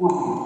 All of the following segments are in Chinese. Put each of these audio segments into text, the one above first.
Oh.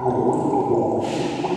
国度的勇士。